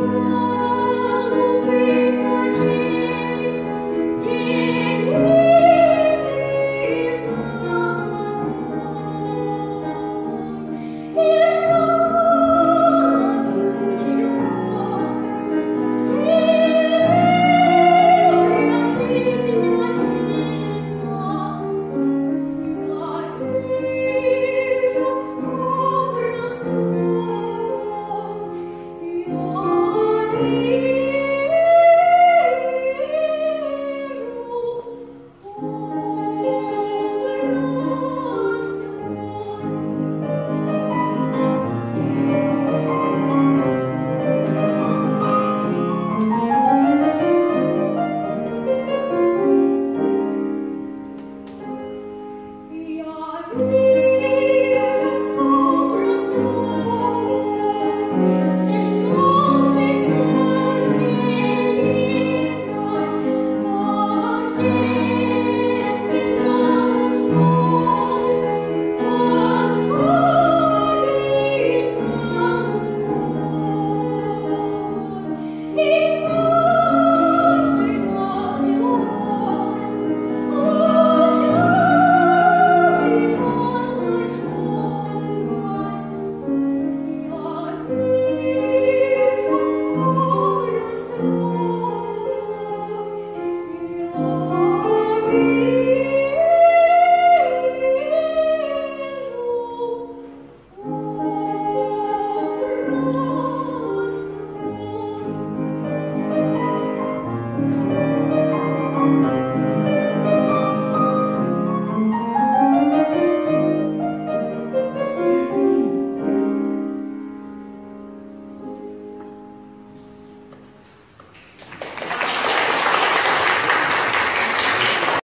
you.